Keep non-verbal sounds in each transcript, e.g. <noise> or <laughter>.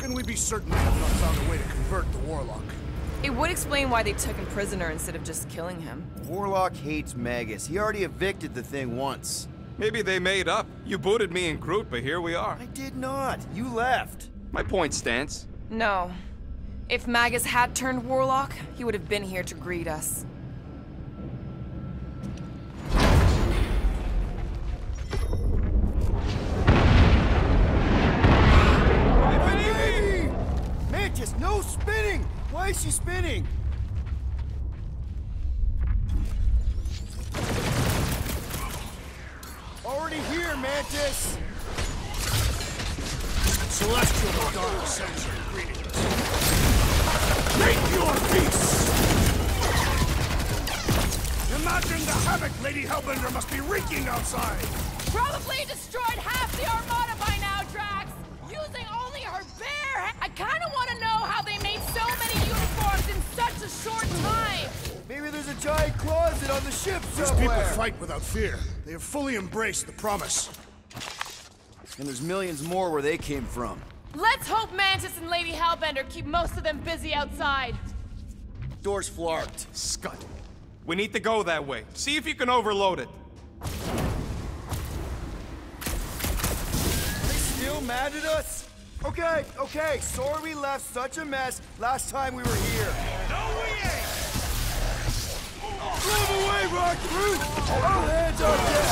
How can we be certain they have not found a way to convert the Warlock? It would explain why they took him prisoner instead of just killing him. Warlock hates Magus. He already evicted the thing once. Maybe they made up. You booted me and Groot, but here we are. I did not. You left. My point stands. No. If Magus had turned Warlock, he would have been here to greet us. No spinning! Why is she spinning? Already here, Mantis! Celestial Madonna sends her greetings. Make your peace! Imagine the havoc Lady Hellbender must be wreaking outside! Probably destroyed half the Armada by now, Drax! Using only her bare ha- I kinda wanna know how they made so many uniforms in such a short time! Maybe there's a giant closet on the ship somewhere. These people fight without fear. They have fully embraced the promise. And there's millions more where they came from. Let's hope Mantis and Lady Hellbender keep most of them busy outside. Door's flarked. Scut. We need to go that way. See if you can overload it. Are they still mad at us? Okay, okay, sorry we left such a mess last time we were here. No, we ain't! Move away, Rock Root! All hands on deck!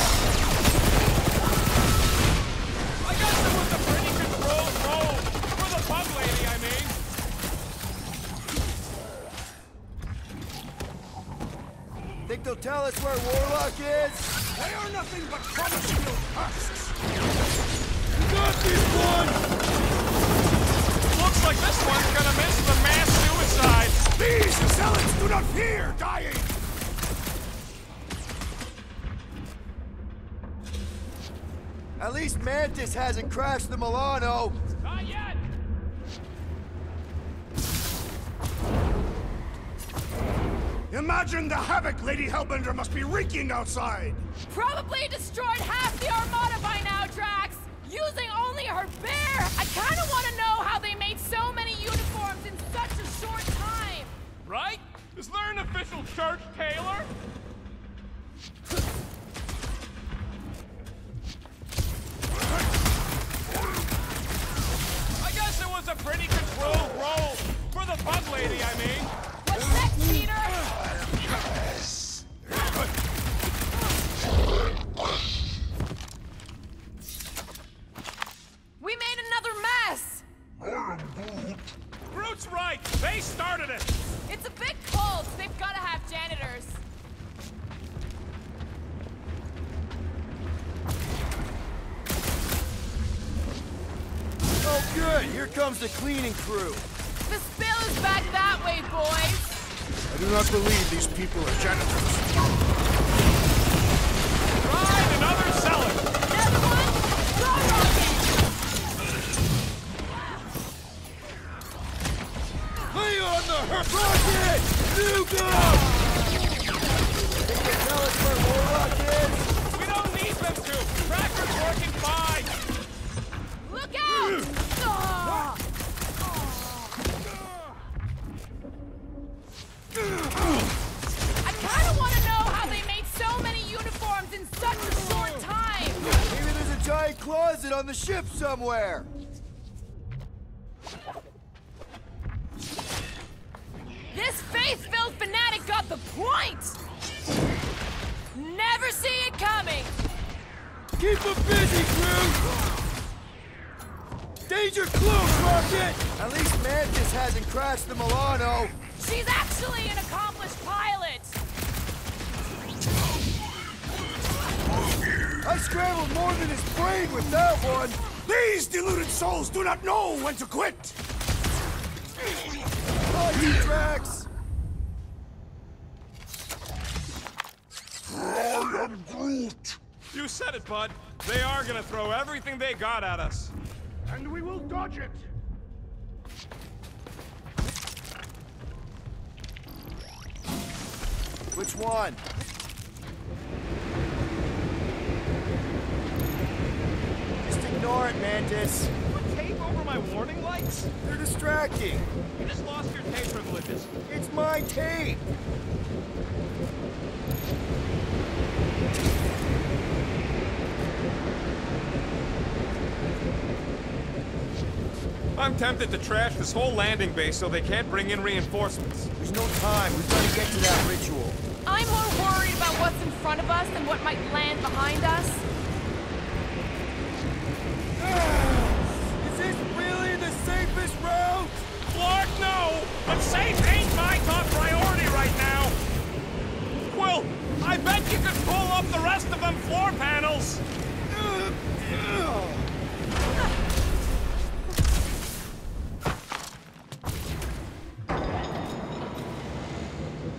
I guess it was a pretty controlled roll. For the pub lady, I mean. Think they'll tell us where Warlock is? They are nothing but promising husks! You got this one! Looks like this one's gonna miss the mass suicide. These zealots do not fear dying! At least Mantis hasn't crashed the Milano. Not yet. Imagine the havoc Lady Hellbender must be wreaking outside! Probably destroyed half the Armada by now, Drax! Using only her bare I kinda wanna know how they cleaning crew. The spill is back that way, boys! I do not believe these people are janitors. A closet on the ship somewhere. This faith-filled fanatic got the point! Never see it coming! Keep them busy, crew! Danger close, Rocket! At least Mantis hasn't crashed the Milano. She's actually an accomplished pilot! I scrambled more than his brain with that one. These deluded souls do not know when to quit! On you, Drax! You said it, bud. They are gonna throw everything they got at us. And we will dodge it! Which one? Ignore it, Mantis. Put tape over my warning lights? They're distracting. You just lost your tape privileges. It's my tape. I'm tempted to trash this whole landing base so they can't bring in reinforcements. There's no time. We've got to get to that ritual. I'm more worried about what's in front of us than what might land behind us. Is this really the safest route? Lord, no! But safe ain't my top priority right now! Quill, I bet you could pull up the rest of them floor panels!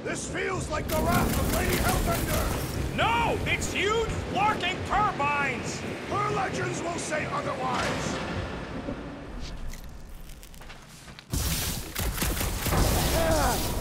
This feels like the wrath of Lady Hellbender! No! It's huge, larking turbines! Her legends will say otherwise! Land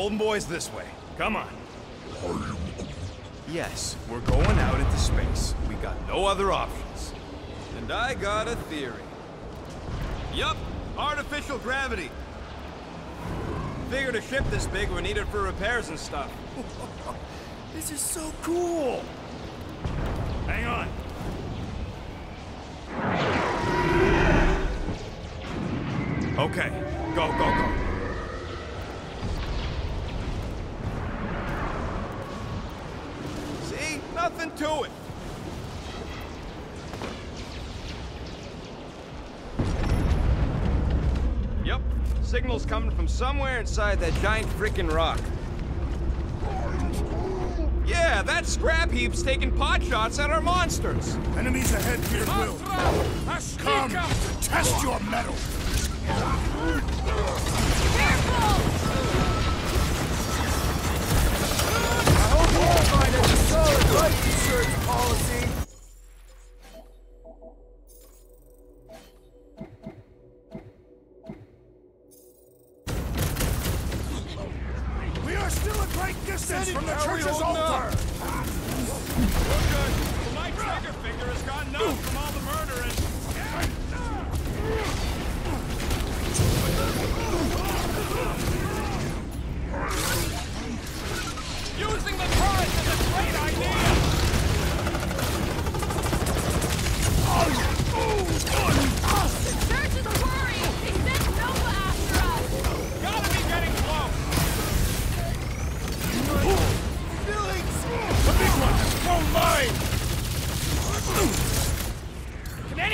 Golden Boy's this way. Come on. Yes, we're going out into space. We got no other options. And I got a theory. Yup, artificial gravity. Figured a ship this big would need it for repairs and stuff. <laughs> This is so cool. Hang on. Nothing to it. Yep, signal's coming from somewhere inside that giant frickin' rock. Yeah, that scrap heap's taking pot shots at our monsters. Enemies ahead, Peter Quill. Come, test your metal. Life insurance policy.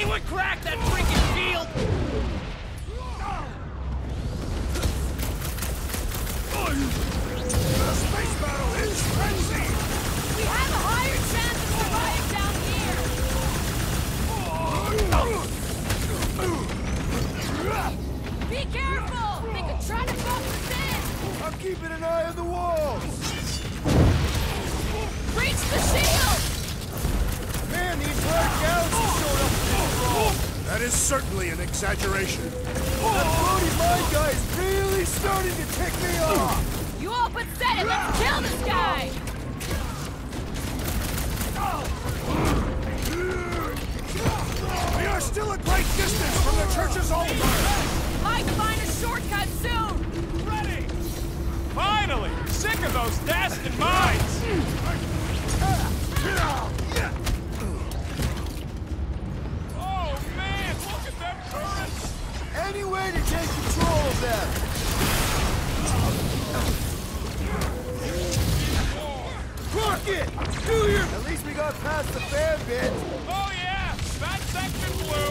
Anyone crack that freaking shield? The space battle is frenzied. We have a higher chance of surviving down here! Be careful! They could try to box us in! I'm keeping an eye on the walls. Breach the shield! Man, the entire galaxy showed up for this brawl. That is certainly an exaggeration. Oh, that Brody Mind guy is really starting to tick me off. You all but said it! Let's kill this guy! We are still a great distance from the church's altar. Might find a shortcut soon! Ready! Finally! Sick of those dasted mines! <laughs> Any way to take control of them. Rocket! Do your... At least we got past the fan bit. Oh yeah, that section blew!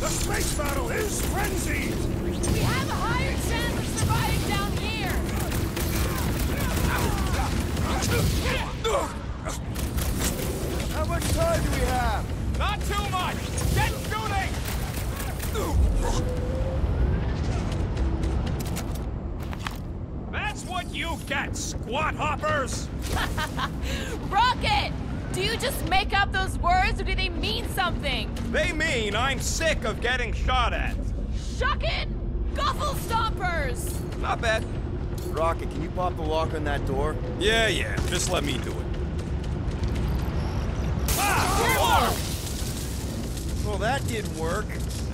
The space battle is frenzied. We have a higher chance of surviving down here! How much time do we have? Not too much! Get shooting! That's what you get, squat hoppers! <laughs> Rocket! Do you just make up those words or do they mean something? They mean I'm sick of getting shot at. Shuck it! Guffle stompers! Not bad. Rocket, can you pop the lock on that door? Yeah, yeah, just let me do it. Well, that didn't work.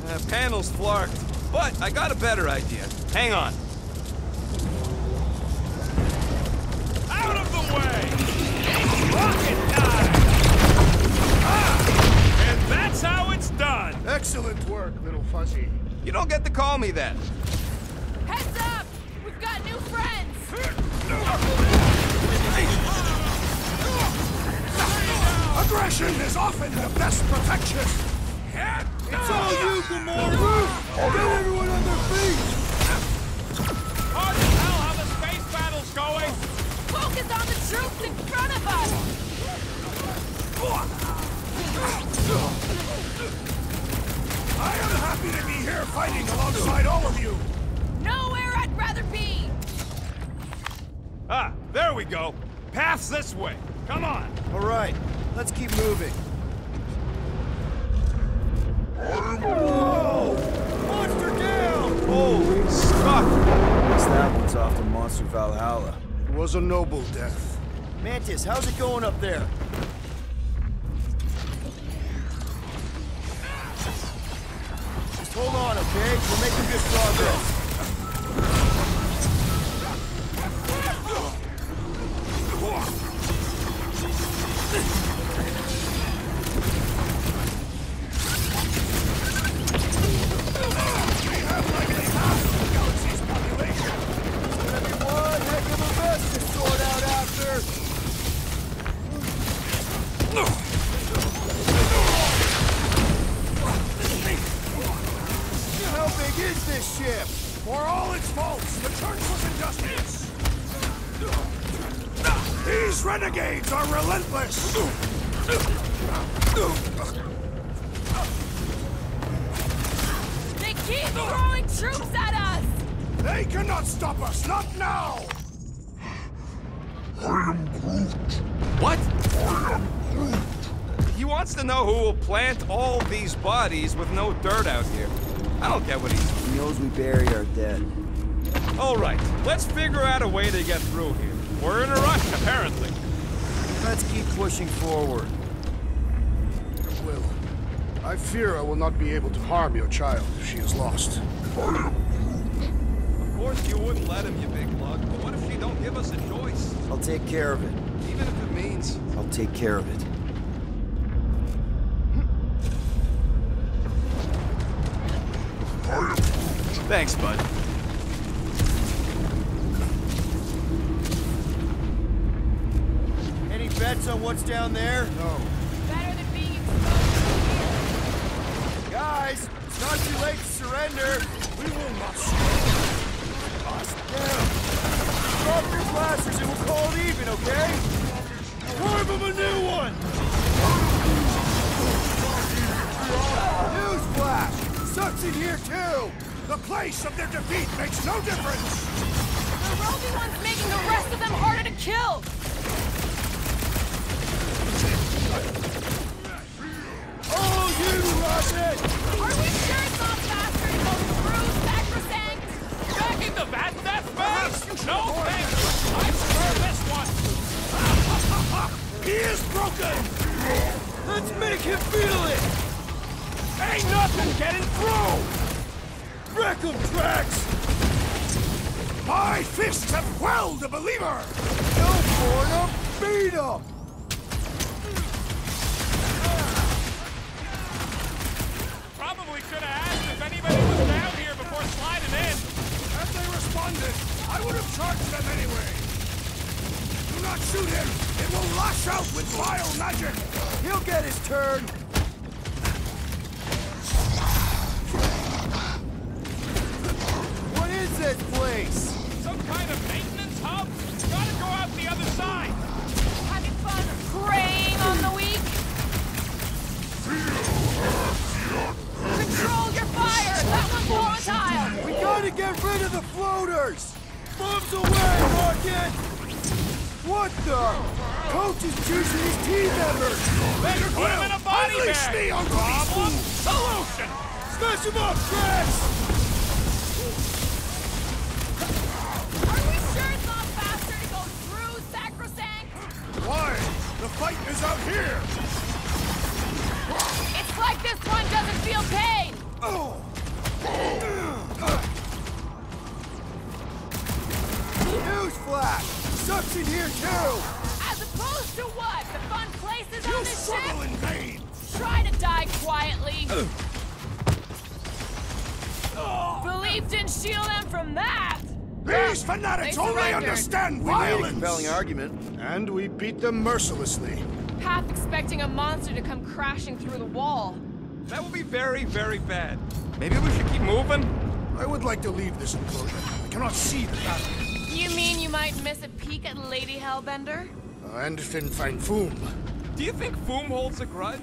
Uh, panel's flarked, but I got a better idea. Hang on. Out of the way! Rocket time! Ah! And that's how it's done! Excellent work, little fuzzy. You don't get to call me that. Heads up! We've got new friends! Aggression is often the best protection. It's all you, Gamora! Get everyone on their feet! Hard to tell how the space battle's going! Focus on the troops in front of us! I am happy to be here fighting alongside all of you. Nowhere I'd rather be! Ah, there we go. Path's this way. Come on. All right, let's keep moving. Monster down! Holy stuff! Guess that one's off to Monster Valhalla. It was a noble death. Mantis, how's it going up there? Just hold on, okay? We're making good progress. Keep throwing troops at us! They cannot stop us, not now! I am Groot. What? He wants to know who will plant all these bodies with no dirt out here. I don't get what he's... He knows we buried our dead. All right, let's figure out a way to get through here. We're in a rush, apparently. Let's keep pushing forward. Quill, I fear I will not be able to harm your child if she is lost. Of course you wouldn't let him, you big lug, but what if she don't give us a choice? I'll take care of it. Even if it means... I'll take care of it. Thanks, bud. Any bets on what's down there? No. Guys, it's not too late to surrender. We will not Us down. Drop your blasters and we'll call it even, okay? Carve him a new one! Newsflash! Sucks in here too! The place of their defeat makes no difference! The roving one's making the rest of them harder to kill! Try to die quietly. Believe didn't shield them from that! These fanatics only surrendered. understand We made a compelling argument. And we beat them mercilessly. Half expecting a monster to come crashing through the wall. That would be very, very bad. Maybe we should keep moving? I would like to leave this enclosure. I cannot see the battle. You mean you might miss a peek at Lady Hellbender? Uh, and Fin Fang Foom. Do you think Foom holds a grudge?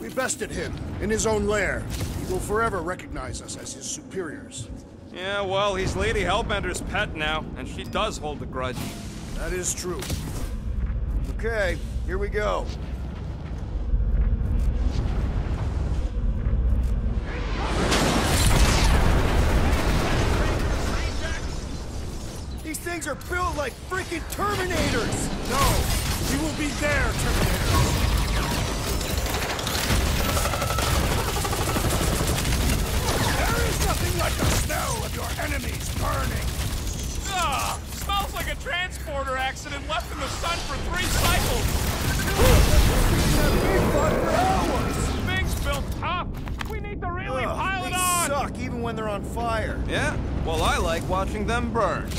We bested him in his own lair. He will forever recognize us as his superiors. Yeah, well, he's Lady Hellbender's pet now, and she does hold a grudge. That is true. Okay, here we go. These things are built like freaking Terminators! No, we will be there, Terminator. On fire. Yeah? Well, I like watching them burn.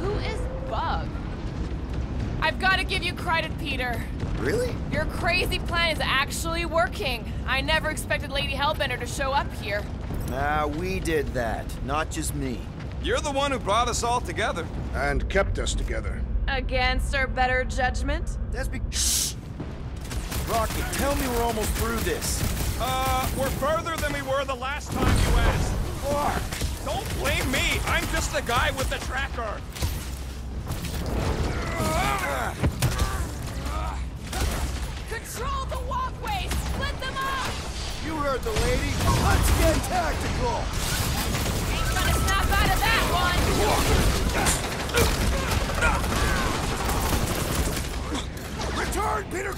Who is Bug? I've got to give you credit, Peter. Really? Your crazy plan is actually working. I never expected Lady Hellbender to show up here. Nah, we did that, not just me. You're the one who brought us all together. And kept us together. Against our better judgment? That's be- Shh! Rocket, tell me we're almost through this. Uh, we're further than we were the last time you asked. Fuck! Don't blame me. I'm just the guy with the tracker. Control the walkways! Split them up! You heard the lady. Let's get tactical!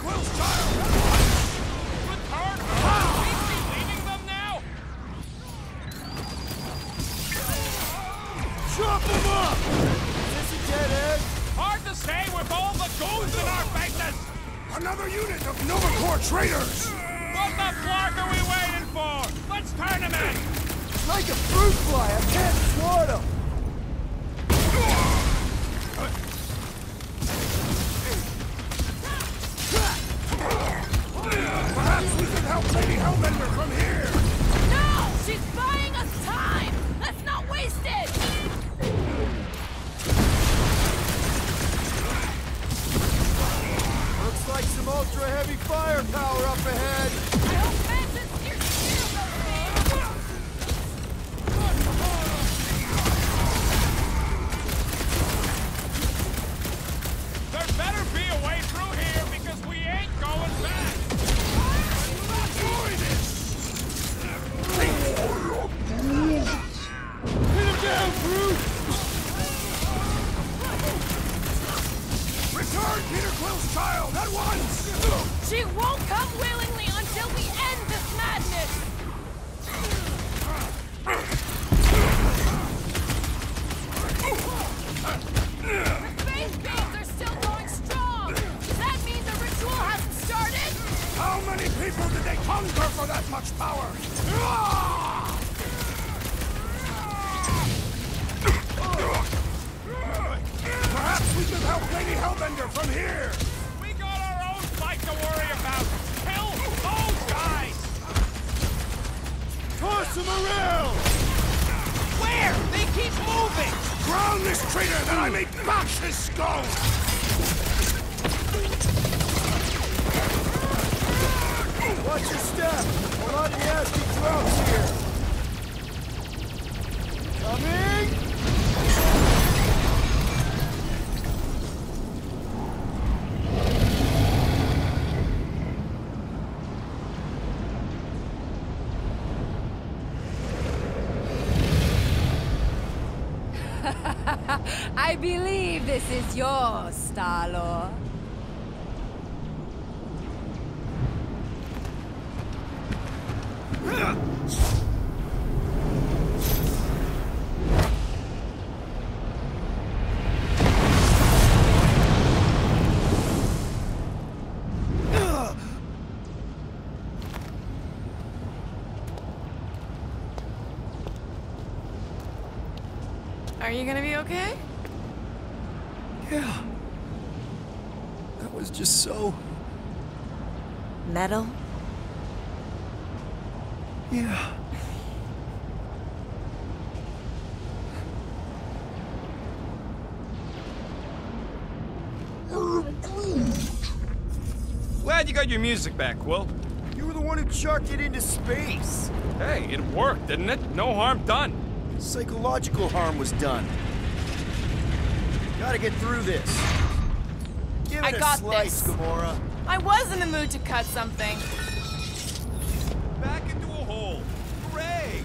Quill's is yours, Star-Lord. Are you gonna be okay? Yeah. That was just so... Metal? Yeah. glad you got your music back, Quill. You were the one who chucked it into space. Hey, it worked, didn't it? No harm done. Psychological harm was done. Gotta get through this. Give it I a got slice, this. Gamora. I was in the mood to cut something. Back into a hole. Great.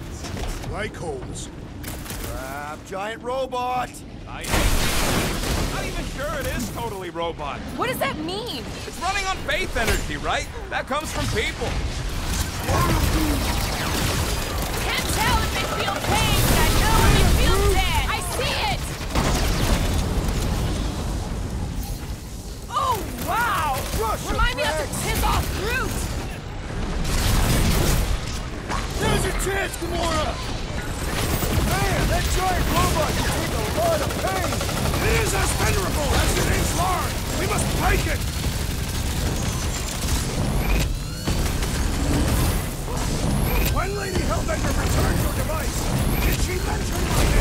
Like holes. Crap, giant robot. I am not even sure it is totally robot. What does that mean? It's running on faith energy, right? That comes from people. There's Gamora! Man, that giant robot can take a lot of pain! It is as venerable as it is large! We must break it! When Lady Hellbender returned your device, did she mention my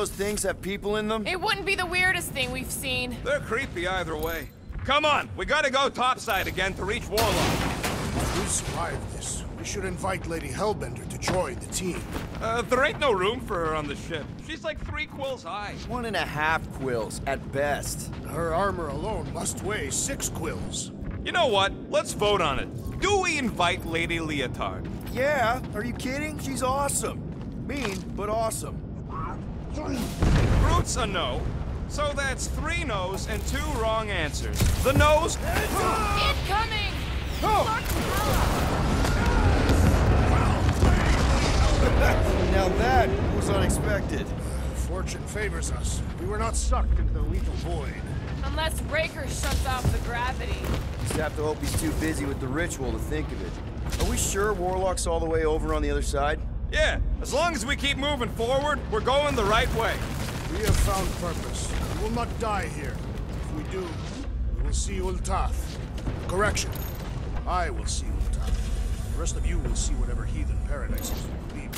those things have people in them? It wouldn't be the weirdest thing we've seen. They're creepy either way. Come on, we gotta go topside again to reach Warlock. We survived this. We should invite Lady Hellbender to join the team. Uh, there ain't no room for her on the ship. She's like three quills high. One and a half quills, at best. Her armor alone must weigh six quills. You know what? Let's vote on it. Do we invite Lady Leotard? Yeah, are you kidding? She's awesome. Mean, but awesome. Groot's a no. So that's three no's and two wrong answers. The no's. Incoming. <laughs> Now that was unexpected. Fortune favors us. We were not sucked into the lethal void. Unless Raker shuts off the gravity. Just have to hope he's too busy with the ritual to think of it. Are we sure Warlock's all the way over on the other side? Yeah, as long as we keep moving forward, we're going the right way. We have found purpose. We will not die here. If we do, we will see Ultath. Correction. I will see Ultath. The rest of you will see whatever heathen paradises you leave.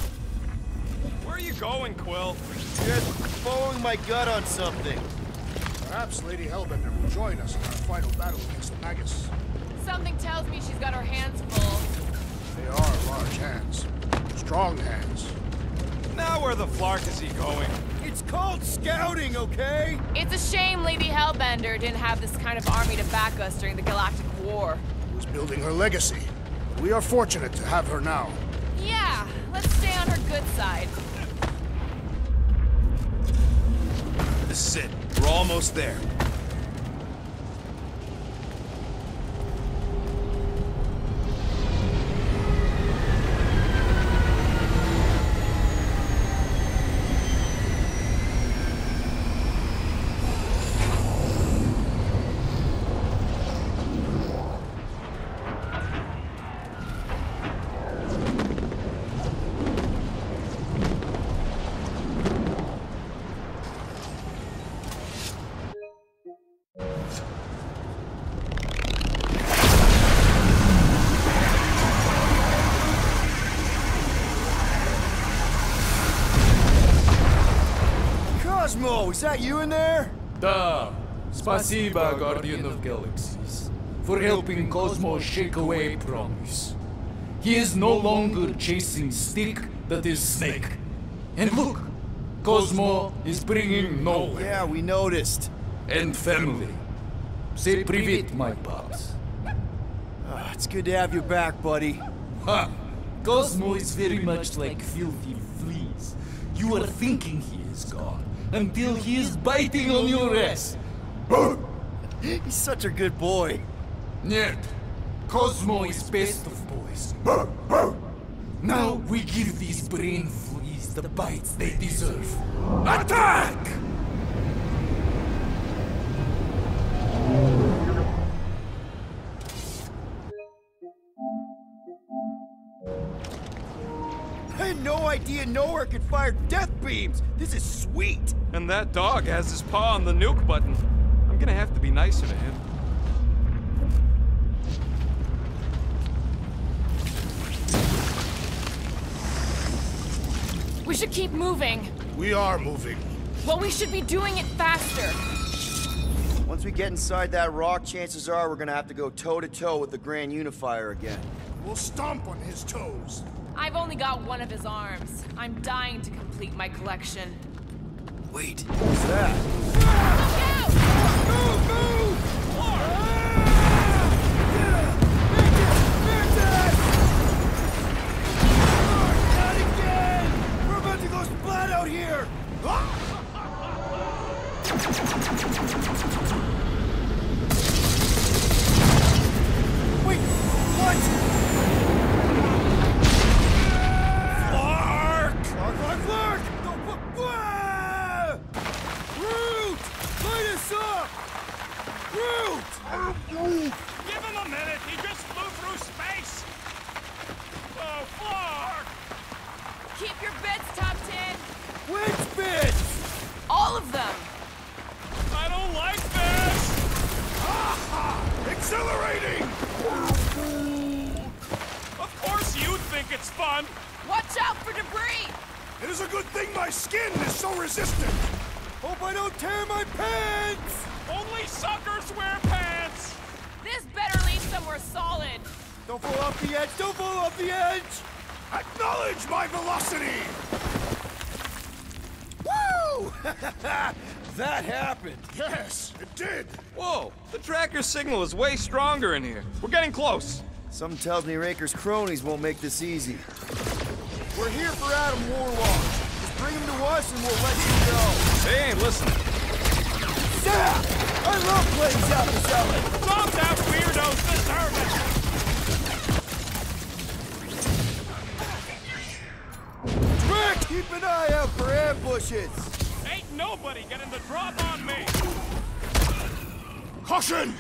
Where are you going, Quill? Just following my gut on something. Perhaps Lady Hellbender will join us in our final battle against the Magus. Something tells me she's got her hands full. They are large hands. Strong hands. Now where the flark is he going? It's called scouting, okay? It's a shame Lady Hellbender didn't have this kind of army to back us during the Galactic War. Who's building her legacy. We are fortunate to have her now. Yeah, let's stay on her good side. This is it. We're almost there. Is that you in there? Da. Spasiba, Guardian of Galaxies, for helping Cosmo shake away promise. He is no longer chasing stick that is snake. And look, Cosmo is bringing Knowhere. Yeah, we noticed. And family. Say privet, my pops. Ah, it's good to have you back, buddy. Ha! Cosmo is very much like filthy fleas. You are thinking he is gone, until he is biting on your ass. <laughs> He's such a good boy. Nerd, Cosmo is best of boys. Now we give these brain fleas the bites they deserve. Attack! Nowhere can fire death beams. This is sweet. And that dog has his paw on the nuke button. I'm gonna have to be nicer to him. We should keep moving. We are moving. Well, we should be doing it faster. Once we get inside that rock, chances are we're gonna have to go toe to toe with the Grand Unifier again. We'll stomp on his toes. I've only got one of his arms. I'm dying to complete my collection. Wait, what's that? The tracker signal is way stronger in here. We're getting close. Something tells me Raker's cronies won't make this easy. We're here for Adam Warlock. Just bring him to us and we'll let you go. They ain't listening. Zap! I love playing Zap the Zealot! Some that weirdos deserve it. Rick, keep an eye out for ambushes! Ain't nobody getting the drop on me. Caution!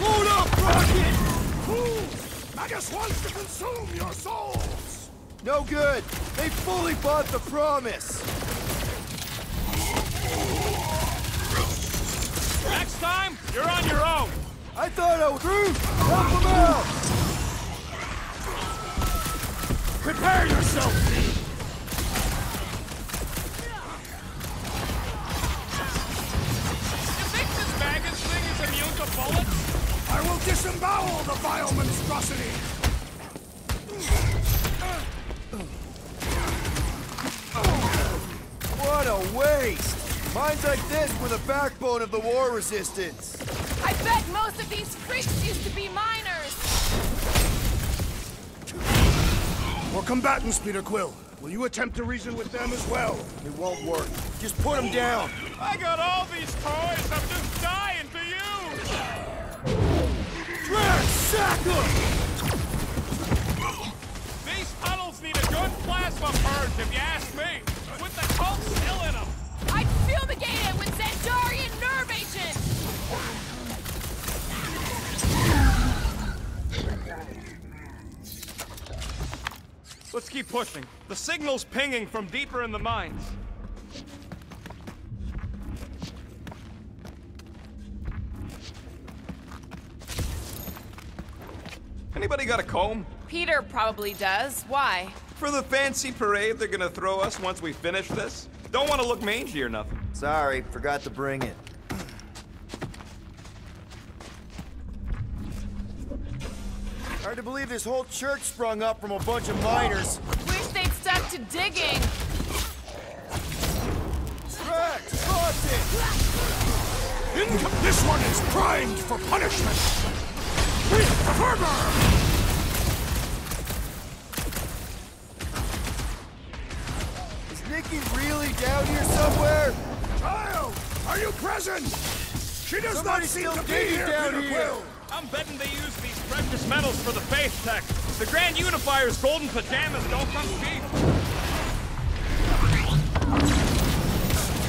Load up, Rocket! Magus wants to consume your souls! No good! They fully bought the promise! Next time, you're on your own. I thought I was through! Help them out! Prepare yourself! Disembowel the vile monstrosity! What a waste! Mines like this were the backbone of the war resistance. I bet most of these freaks used to be miners. We're combatants, Peter Quill. Will you attempt to reason with them as well? It won't work. Just put them down. I got all these toys. I'm just These tunnels need a good plasma purge, if you ask me. With the cult still in them. I'd fumigate it with Xandarian nerve agent. Let's keep pushing. The signal's pinging from deeper in the mines. Anybody got a comb? Peter probably does. Why? For the fancy parade they're gonna throw us once we finish this? Don't want to look mangy or nothing. Sorry, forgot to bring it. Hard to believe this whole church sprung up from a bunch of miners. Wish they'd stuck to digging. Drax, toss it! In- this one is primed for punishment! With fervor! Down here somewhere? Child, are you present? She does Somebody not seem still to be here, down Peter here. Quill. I'm betting they use these precious metals for the faith tech. The Grand Unifier's golden pajamas don't come cheap.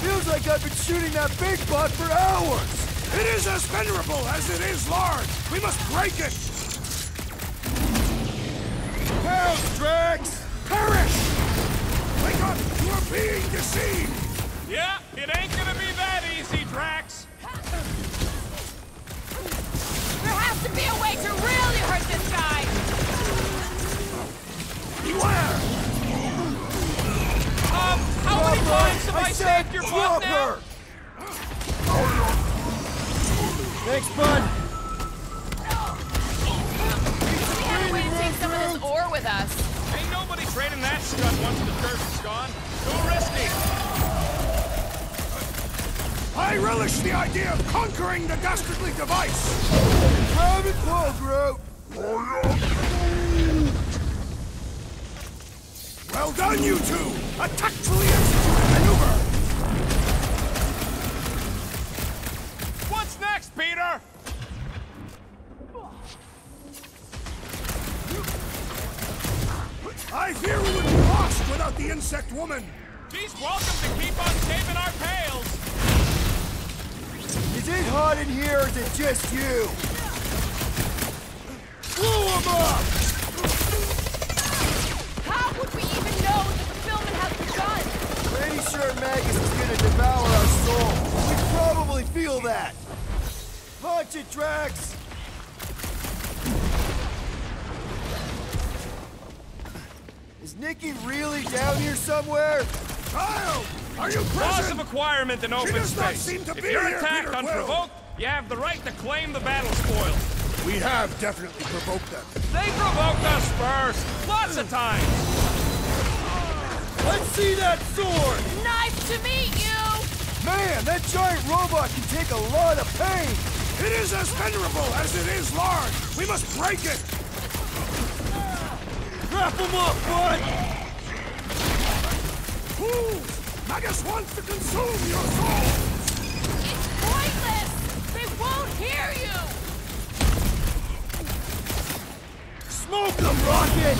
Feels like I've been shooting that big buck for hours! It is as venerable as it is large. We must break it. Help, Drax! Perish! Wake up! You are being deceived! Yeah, it ain't gonna be that easy, Drax. There has to be a way to really hurt this guy! Beware! Um, how many times have I, I saved your drop butt now? Thanks, bud. We have a way to take some of this ore with us. Ain't nobody trading that scud once the church is gone. Too risky. I relish the idea of conquering the dastardly device! Grab it, Paul Groot! Well done, you two! A tactfully executed maneuver! The insect woman! She's welcome to keep on saving our tails. Is it hot in here or is it just you? Blow him up! How would we even know that the filming has begun? Pretty sure Magus is gonna devour our soul. We probably feel that. Punch it, Drax! Nikki really down here somewhere? Child! Are you Laws present? of acquirement in open does not space. seem to if be you're here, attacked Peter Quill. unprovoked, you have the right to claim the battle spoils. We have definitely provoked them. They provoked us first, lots of times. Let's see that sword! Nice to meet you! Man, that giant robot can take a lot of pain! It is as venerable as it is large! We must break it! Wrap him up, bud! Fools! Magus wants to consume your soul! It's pointless! They won't hear you! Smoke them, Rocket!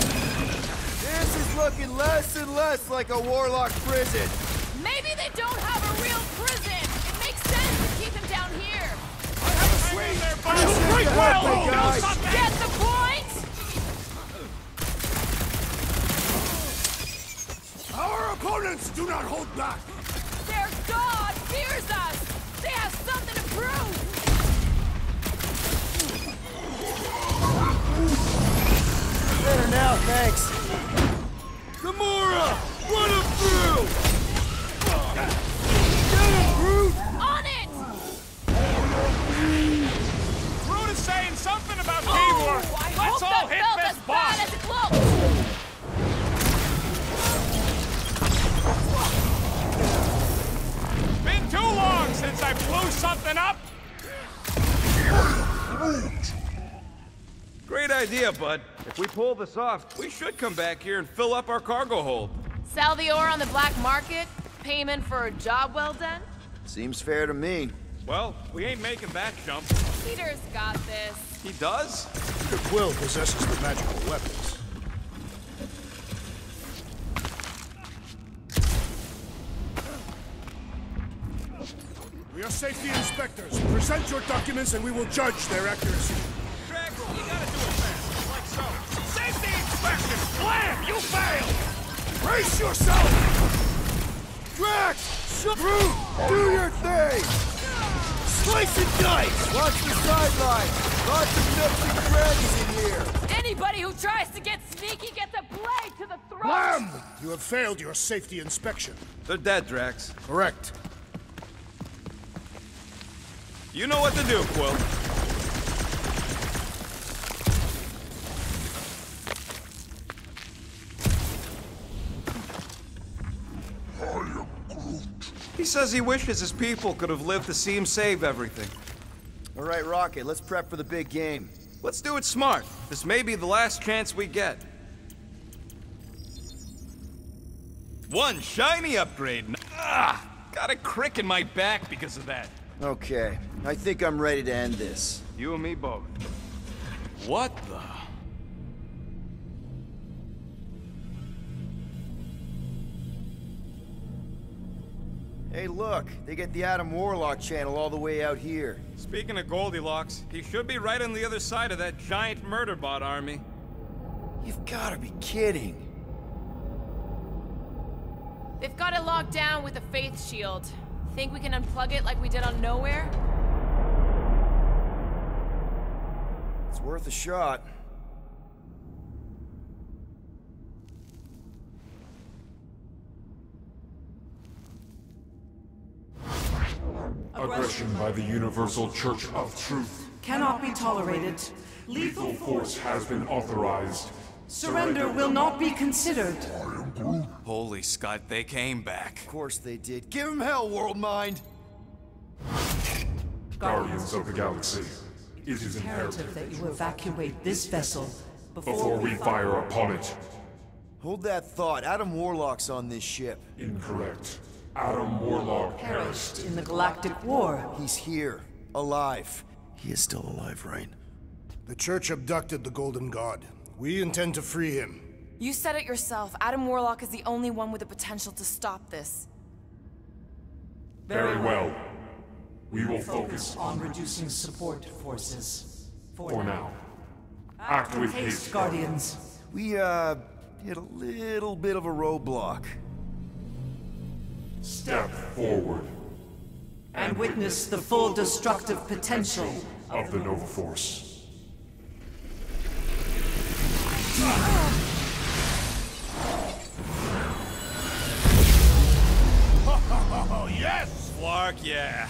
This is looking less and less like a warlock prison. Maybe they don't have a real prison! It makes sense to keep him down here! I have a swing! there, Take break Will! big guy. Get the point? Our opponents do not hold back! Their god fears us! They have something to prove! Better now, thanks. Gamora! Run him through! Get him, Groot! On it! Groot is saying something about Oh, teamwork. I Let's hope all that hit felt this as bad boss. Since I blew something up. Great idea, bud. If we pull this off, we should come back here and fill up our cargo hold. Sell the ore on the black market? Payment for a job well done? Seems fair to me. Well, we ain't making that jump. Peter's got this. He does? Peter Quill possesses the magical weapons. We are safety inspectors. Present your documents and we will judge their accuracy. Drax, you gotta do it fast, like so. Safety inspection! Blam! You failed! Brace yourself! Drax! Shut Groot! Do your thing! Slice and dice! Watch the sideline! Lots of nooks and crannies in here! Anybody who tries to get sneaky gets a blade to the throat! Lamb! You have failed your safety inspection. They're dead, Drax. Correct. You know what to do, Quill. He says he wishes his people could have lived to see him save everything. All right, Rocket, let's prep for the big game. Let's do it smart. This may be the last chance we get. One shiny upgrade. Ah, got a crick in my back because of that. Okay, I think I'm ready to end this. You and me both. What the? Hey, look, they get the Adam Warlock channel all the way out here. Speaking of Goldilocks, he should be right on the other side of that giant murder bot army. You've gotta be kidding. They've got it locked down with a faith shield. Think we can unplug it like we did on Knowhere? Worth a shot. Aggression by the Universal Church of Truth. Cannot be tolerated. Lethal force has been authorized. Surrender will not be considered. Holy Scott, they came back. Of course they did. Give him hell, Worldmind! Guardians of the Galaxy. It is Imperative imperative that you evacuate this vessel before we fire upon it. Hold that thought. Adam Warlock's on this ship. Incorrect. Adam Warlock perished in the Galactic War. He's here, alive. He is still alive, right? The Church abducted the Golden God. We intend to free him. You said it yourself. Adam Warlock is the only one with the potential to stop this. Very well. We will focus on reducing support forces. for now. Act with haste, Guardians. We, uh, hit a little bit of a roadblock. Step forward And witness the full destructive potential of the Nova Force. Oh, <laughs> yes! Flark, yeah.